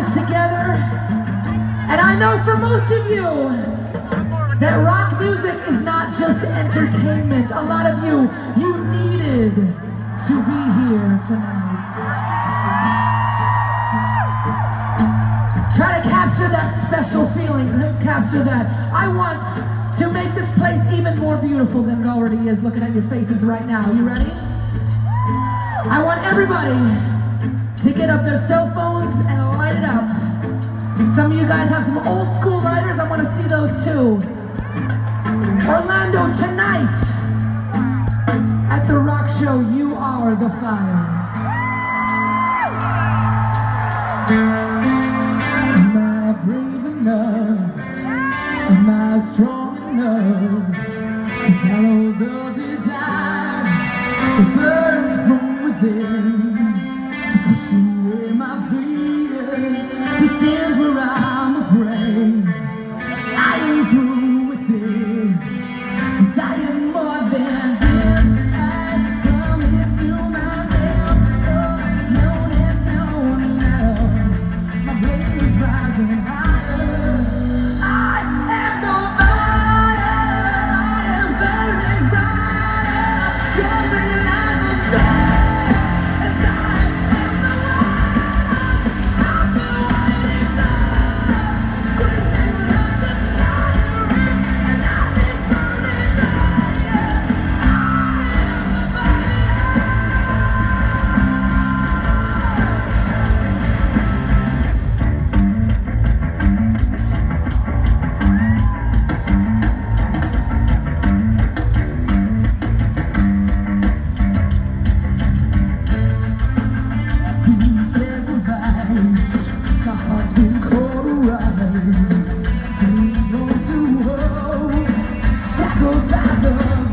This together. And I know for most of you that rock music is not just entertainment. A lot of you, you needed to be here tonight. Let's try to capture that special feeling. Let's capture that. I want to make this place even more beautiful than it already is looking at your faces right now. You ready? I want everybody to get up their cell phones Some of you guys have some old school lighters. I want to see those too. Orlando, tonight at the rock show, you are the fire. Am I brave enough? Am I strong enough to follow the desire that burns from within? Light shackled by the